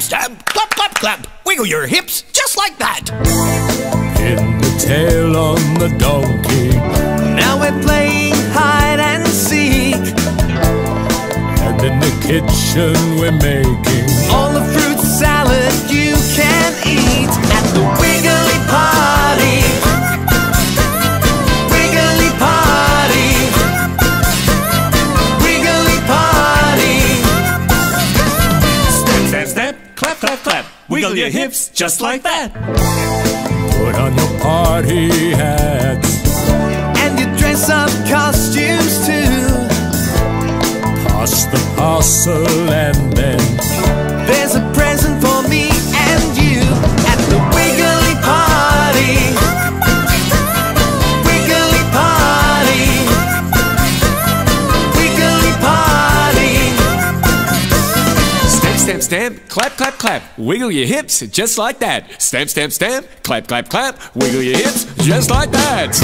clap. Clap, clap. Wiggle your hips just like that. Pin the tail on the donkey. Now we're playing hide and seek. And in the kitchen we're making all Wiggle your hips just like that. Put on your party hats. And you dress up costumes too. Pass the parcel and then There's a present Stamp, stamp, clap, clap, clap. Wiggle your hips just like that. Stamp, stamp, stamp, clap, clap, clap. Wiggle your hips just like that.